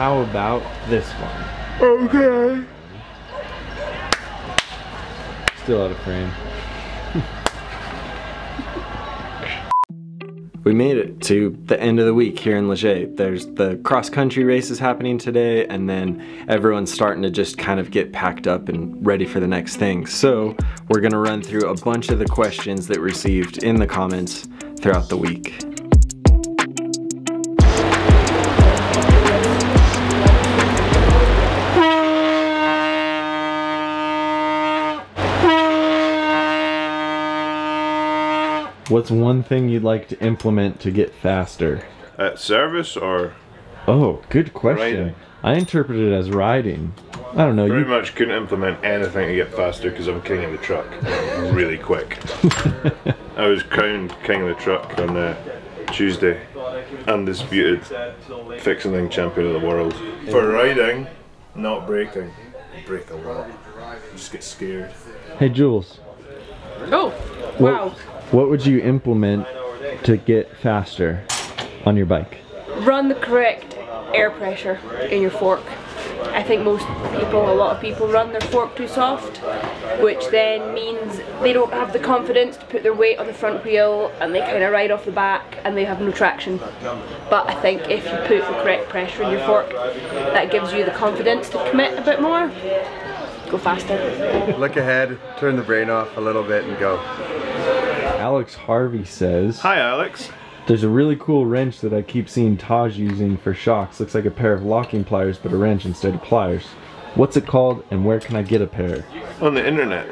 how about this one? Okay. Still out of frame. We made it to the end of the week here in Les Gets. There's the cross country races happening today, and then everyone's starting to just kind of get packed up and ready for the next thing. So, we're gonna run through a bunch of the questions that we received in the comments throughout the week. What's one thing you'd like to implement to get faster? At service or Oh, good question. Riding. I interpret it as riding. I don't know. pretty You, much couldn't implement anything to get faster because I'm king of the truck really quick. I was crowned king of the truck on uh, Tuesday. Undisputed fixing thing champion of the world. For riding, not braking. Brake a lot. Just get scared. hey, Jules. Oh, wow. What would you implement to get faster on your bike? Run the correct air pressure in your fork. I think most people, a lot of people run their fork too soft, which then means they don't have the confidence to put their weight on the front wheel and they kind of ride off the back and they have no traction. But I think if you put the correct pressure in your fork, that gives you the confidence to commit a bit more. Go faster. Look ahead, turn the brain off a little bit and go. Alex Harvey says, Hi, Alex. There's a really cool wrench that I keep seeing Taj using for shocks. Looks like a pair of locking pliers, but a wrench instead of pliers. What's it called and where can I get a pair? On the internet,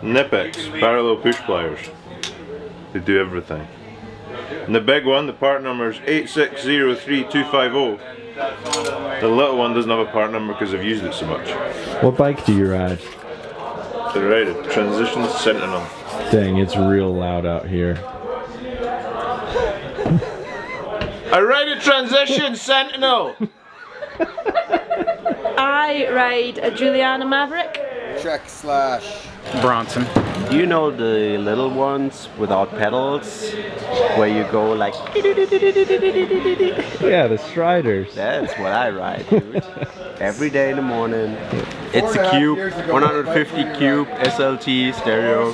Knipex parallel push pliers. They do everything. And the big one, the part number is 8603250. The little one doesn't have a part number because I've used it so much. What bike do you ride? The a Transition Sentinel. Dang, it's real loud out here. I ride a Transition Sentinel! I ride a Juliana Maverick. Trek Slash. Bronson. Do you know the little ones without pedals? Where you go like Yeah, the Striders. That's what I ride, dude. Every day in the morning. It's a Cube, 150 Cube SLT stereo.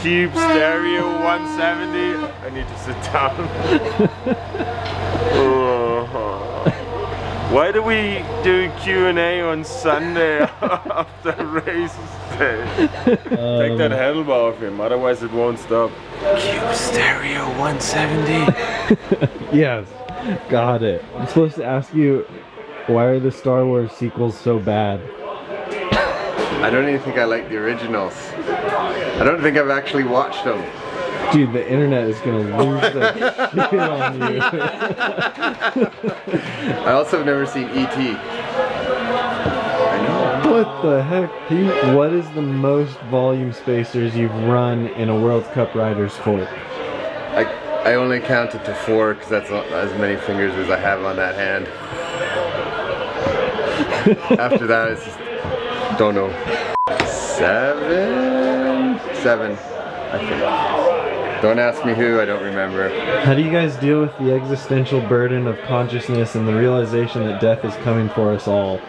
Cube stereo 170. I need to sit down. Why do we do Q&A on Sunday after race day? Take that um, handlebar off him, otherwise it won't stop. Cube stereo 170. Yes, got it. I'm supposed to ask you, why are the Star Wars sequels so bad? I don't even think I like the originals. I don't think I've actually watched them. Dude, the internet is gonna lose their shit on you. I also have never seen E.T. What the heck, Pete? What is the most volume spacers you've run in a World Cup Riders Fork? I, I only counted to four because that's as many fingers as I have on that hand. After that, it's just, don't know. Seven? Seven, I think. Don't ask me who, I don't remember. How do you guys deal with the existential burden of consciousness and the realization that death is coming for us all?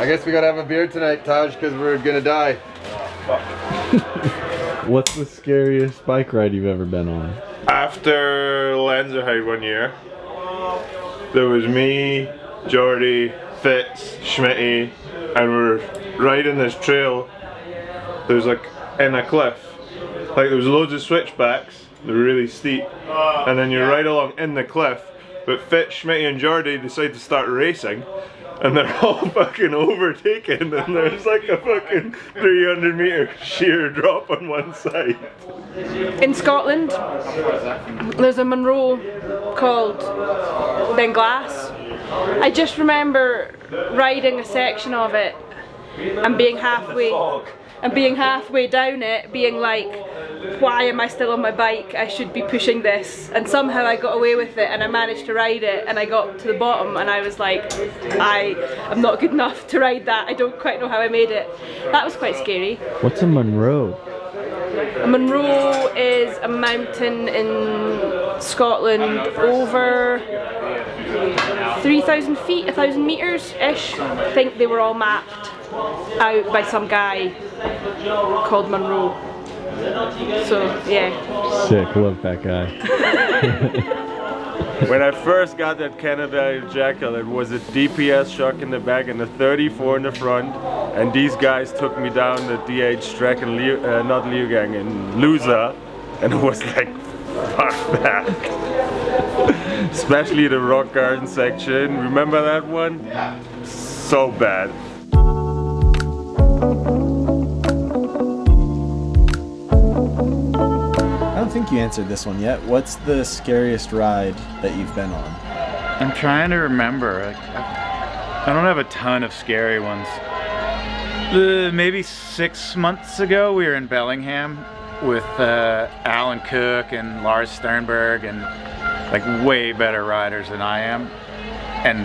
I guess we gotta have a beer tonight, Taj, because we're gonna die. What's the scariest bike ride you've ever been on? After Lenzerheide one year, there was me, Jordi, Fitz, Schmitty, and we're riding this trail. There's like in a cliff. Like there was loads of switchbacks, they're really steep. Uh, and then you're right along in the cliff. But Fitz, Schmitty and Jordi decide to start racing. And they're all fucking overtaken and there's like a fucking 300 meter sheer drop on one side. In Scotland, there's a Munro called Ben Glass. I just remember riding a section of it and being halfway and being halfway down it, being like, why am I still on my bike? I should be pushing this. And somehow I got away with it and I managed to ride it and I got to the bottom and I was like, I am not good enough to ride that. I don't quite know how I made it. That was quite scary. What's a Munro? A Munro is a mountain in Scotland over 3,000 feet, 1,000 meters ish. I think they were all mapped out by some guy called Munro. So, yeah. Sick, love that guy. When I first got that Canada Jackal, it was a DPS shock in the back and a 34 in the front. And these guys took me down the DH track in Liu, uh, not Liugang, in Lusa. And it was like, fuck that. Especially the rock garden section. Remember that one? Yeah. So bad. You answered this one yet. What's the scariest ride that you've been on? I'm trying to remember. I don't have a ton of scary ones. Uh, maybe six months ago, we were in Bellingham with uh, Alan Cook and Lars Sternberg, and like way better riders than I am. And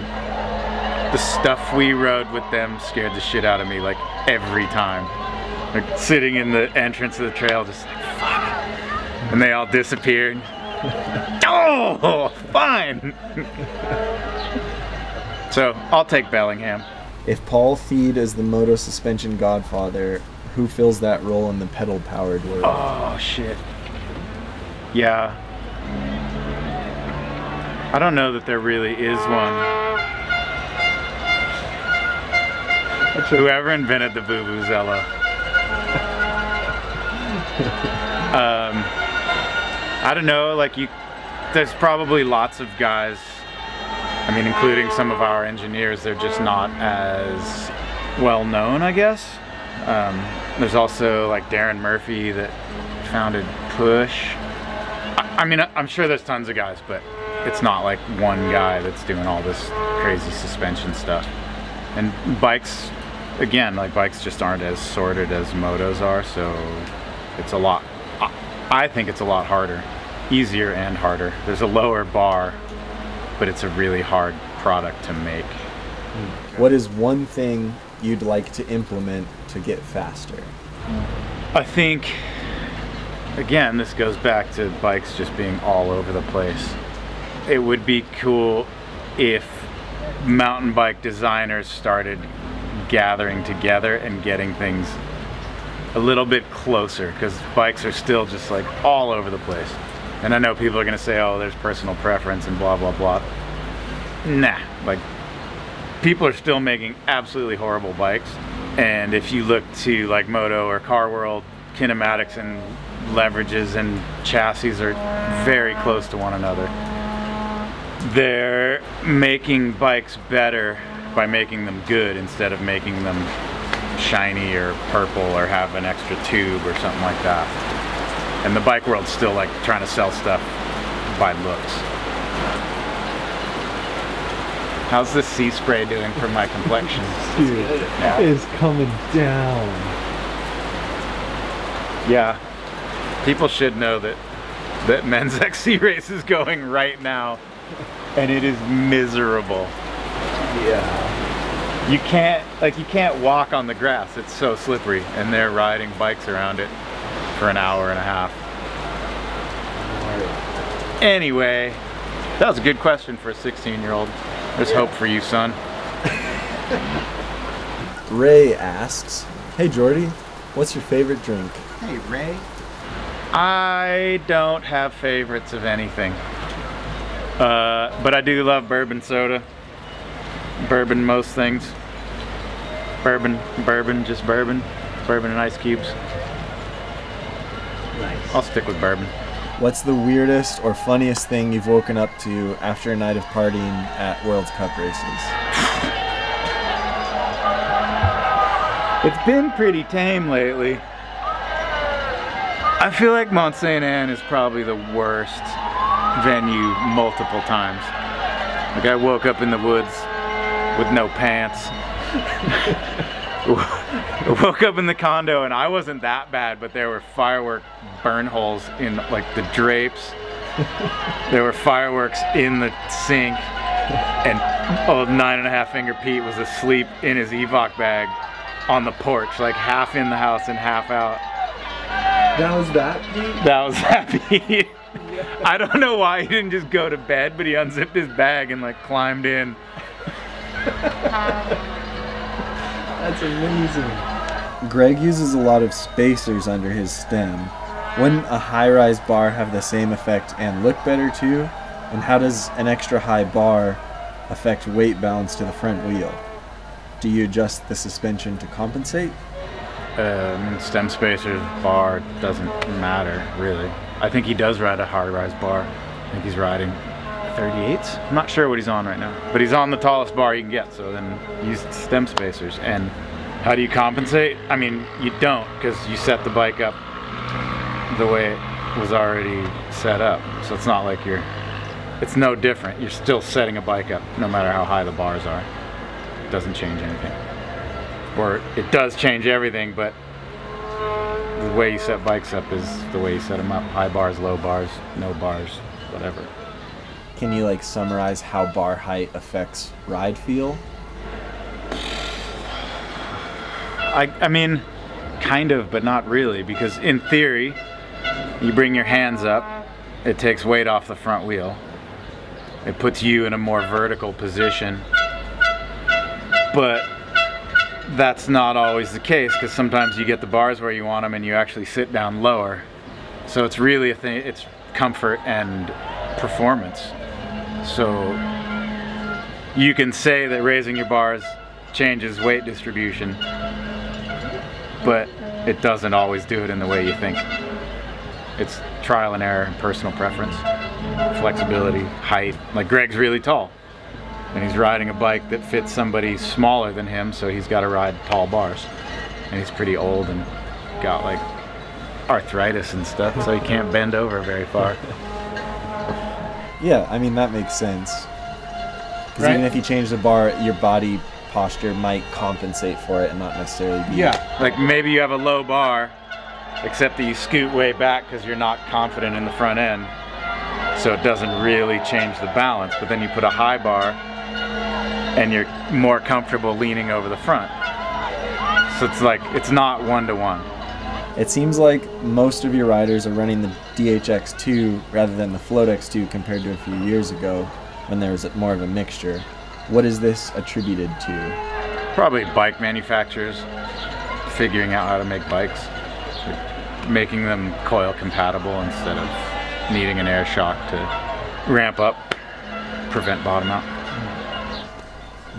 the stuff we rode with them scared the shit out of me, like every time. Like sitting in the entrance of the trail, just like. And they all disappeared. oh, fine. so I'll take Bellingham. If Paul Thede is the moto suspension godfather, who fills that role in the pedal powered world? Oh shit. Yeah. I don't know that there really is one. Whoever invented the Vuvuzela. um, I don't know, like you, there's probably lots of guys, I mean, including some of our engineers, they're just not as well known, I guess. Um, there's also like Darren Murphy that founded Push. I, I mean, I'm sure there's tons of guys, but it's not like one guy that's doing all this crazy suspension stuff. And bikes, again, like bikes just aren't as sorted as motos are, so it's a lot. I- think it's a lot harder, easier and harder. There's a lower bar, but it's a really hard product to make. Hmm. What is one thing you'd like to implement to get faster? I think, again, this goes back to bikes just being all over the place. It would be cool if mountain bike designers started gathering together and getting things a little bit closer because bikes are still just like all over the place. And I know people are going to say, oh, there's personal preference and blah, blah, blah. Nah, like people are still making absolutely horrible bikes. And if you look to like Moto or Car World, kinematics and leverages and chassis are very close to one another. They're making bikes better by making them good instead of making them shiny or purple or have an extra tube or something like that. And the bike world's still like trying to sell stuff by looks. How's this sea spray doing for my complexion? Dude, is coming down. Yeah. People should know that that men's XC race is going right now and it is miserable. Yeah. You can't like you can't walk on the grass. It's so slippery and they're riding bikes around it for an hour and a half. Anyway, that was a good question for a 16 year old. There's hope for you, son. Ray asks, Hey Jordi, what's your favorite drink? Hey, Ray. I don't have favorites of anything. Uh, but I do love bourbon soda. Bourbon most things. Bourbon, bourbon, just bourbon. Bourbon and ice cubes. Nice. I'll stick with bourbon. What's the weirdest or funniest thing you've woken up to after a night of partying at World Cup races? It's been pretty tame lately. I feel like Mont Saint Anne is probably the worst venue multiple times. Like I woke up in the woods with no pants. Woke up in the condo and I wasn't that bad, but there were firework burn holes in like the drapes. there were fireworks in the sink, and old nine and a half finger Pete was asleep in his Evoc bag on the porch, like half in the house and half out. That was that, Pete? That was that Pete. I don't know why he didn't just go to bed, but he unzipped his bag and like climbed in. That's amazing. Greg uses a lot of spacers under his stem. Wouldn't a high-rise bar have the same effect and look better too? And how does an extra high bar affect weight balance to the front wheel? Do you adjust the suspension to compensate? Um, stem spacers bar doesn't matter really. I think he does ride a high rise bar. I think he's riding 38s. I'm not sure what he's on right now, but he's on the tallest bar you can get. So then use stem spacers. And how do you compensate? I mean, you don't because you set the bike up the way it was already set up. So it's not like you're. It's no different. You're still setting a bike up no matter how high the bars are. It doesn't change anything. Or it does change everything, but the way you set bikes up is the way you set them up. High bars, low bars, no bars, whatever. Can you like summarize how bar height affects ride feel? I, I mean, kind of, but not really, because in theory, you bring your hands up, it takes weight off the front wheel. It puts you in a more vertical position. But that's not always the case because sometimes you get the bars where you want them and you actually sit down lower. So it's really a thing, it's comfort and performance. So you can say that raising your bars changes weight distribution, but it doesn't always do it in the way you think. It's trial and error and personal preference, flexibility, height. Like Greg's really tall and he's riding a bike that fits somebody smaller than him, so he's got to ride tall bars. And he's pretty old and got like arthritis and stuff, so he can't bend over very far. Yeah, I mean that makes sense. Because Right. even if you change the bar, your body posture might compensate for it and not necessarily be. Like maybe you have a low bar, except that you scoot way back because you're not confident in the front end. So it doesn't really change the balance. But then you put a high bar and you're more comfortable leaning over the front. So it's like, it's not one to one. It seems like most of your riders are running the DHX2 rather than the Float X2 compared to a few years ago when there was more of a mixture. What is this attributed to? Probably bike manufacturers figuring out how to make bikes, making them coil compatible instead of needing an air shock to ramp up, prevent bottom out.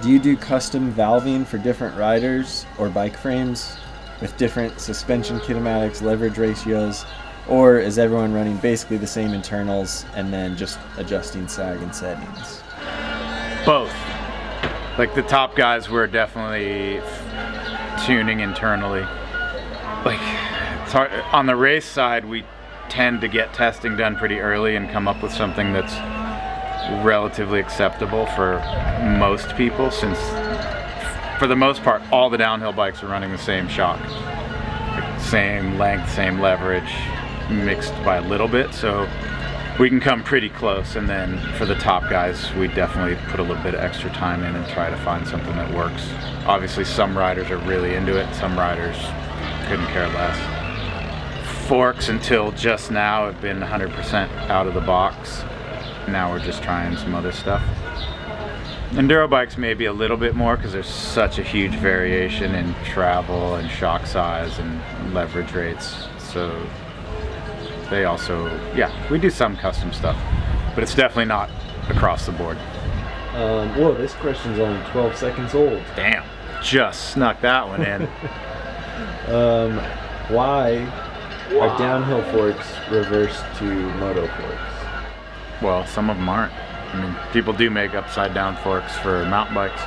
Do you do custom valving for different riders or bike frames with different suspension kinematics, leverage ratios, or is everyone running basically the same internals and then just adjusting sag and settings? Both. Like the top guys were definitely tuning internally. Like on the race side we tend to get testing done pretty early and come up with something that's relatively acceptable for most people since for the most part all the downhill bikes are running the same shock. Same length, same leverage, mixed by a little bit, so we can come pretty close and then for the top guys we definitely put a little bit of extra time in and try to find something that works. Obviously some riders are really into it some riders couldn't care less. Forks until just now have been 100% out of the box. Now we're just trying some other stuff enduro bikes maybe a little bit more because there's such a huge variation in travel and shock size and leverage rates so they also, yeah, we do some custom stuff, but it's definitely not across the board. Um, whoa, this question's only 12 seconds old. Damn, just snuck that one in. Um, why are downhill forks reversed to moto forks? well, some of them aren't. I mean, people do make upside down forks for mountain bikes.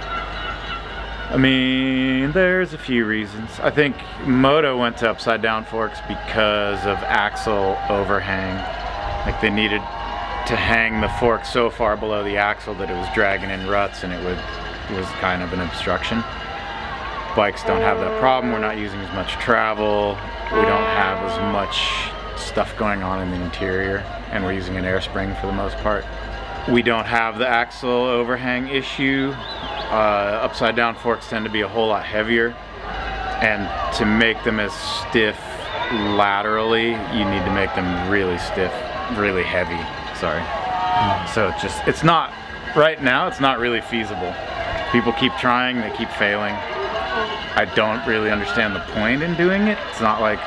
I mean, there's a few reasons. I think Moto went to upside down forks because of axle overhang. Like they needed to hang the fork so far below the axle that it was dragging in ruts and it would was kind of an obstruction. Bikes don't have that problem. We're not using as much travel. We don't have as much stuff going on in the interior and we're using an air spring for the most part. We don't have the axle overhang issue. Uh, upside down forks tend to be a whole lot heavier and to make them as stiff laterally you need to make them really stiff, really heavy sorry. So it's just, it's not, right now, it's not really feasible. People keep trying, they keep failing. I don't really understand the point in doing it. It's not like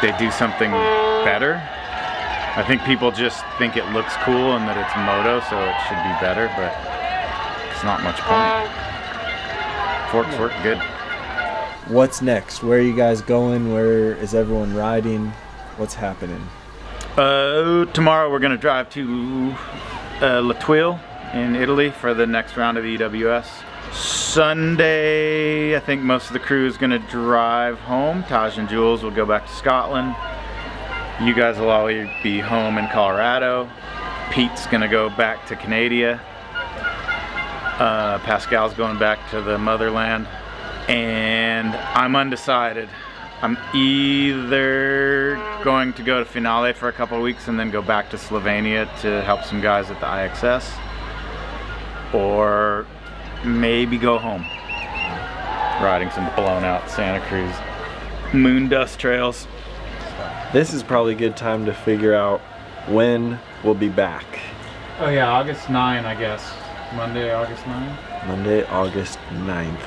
they do something better. I think people just think it looks cool and that it's moto, so it should be better, but it's not much point. Forks work good. What's next? Where are you guys going? Where is everyone riding? What's happening? Uh, tomorrow we're gonna drive to uh, La Thuile in Italy for the next round of EWS. Sunday, I think most of the crew is gonna drive home. Taj and Jules will go back to Scotland. You guys will all be home in Colorado. Pete's gonna go back to Canada. Uh, Pascal's going back to the motherland. And I'm undecided. I'm either going to go to Finale for a couple weeks and then go back to Slovenia to help some guys at the IXS. Or maybe go home. Riding some blown out Santa Cruz moon dust trails. This is probably a good time to figure out when we'll be back. Oh yeah, August 9, I guess. Monday, August 9. Monday, August 9th.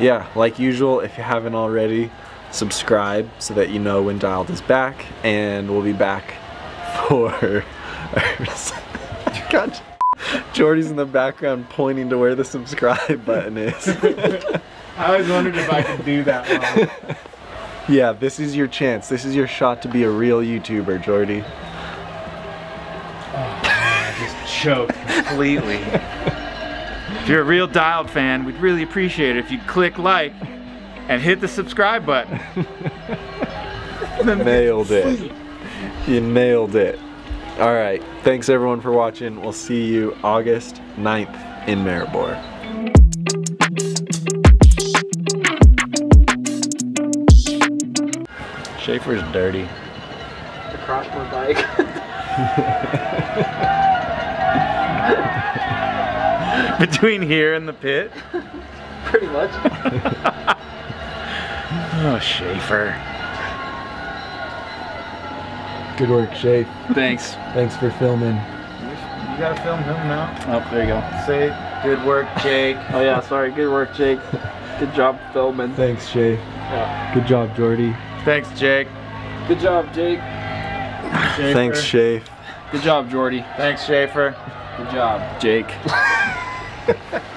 Yeah, like usual, if you haven't already, subscribe so that you know when Dialed is back, and we'll be back for. God, Jordi's in the background pointing to where the subscribe button is. I always wondered if I could do that. Yeah, this is your chance. This is your shot to be a real YouTuber, Jordi. Oh, just choked completely. if you're a real Dialed fan, we'd really appreciate it if you click like and hit the subscribe button. nailed it. You nailed it. All right. Thanks everyone for watching. We'll see you August 9th in Maribor. Schaefer's dirty. To crash my bike. Between here and the pit? Pretty much. oh, Schaefer. Good work, Shafe. Thanks. Thanks for filming. You gotta film him now. Oh, there you go. Say, good work, Jake. oh yeah, sorry. Good work, Jake. Good job filming. Thanks, Shafe. Yeah. Good job, Jordi. Thanks, Jake. Good job, Jake. Schaefer. Thanks, Shafe. Good job, Jordi. Thanks, Schaefer. Good job, Jake.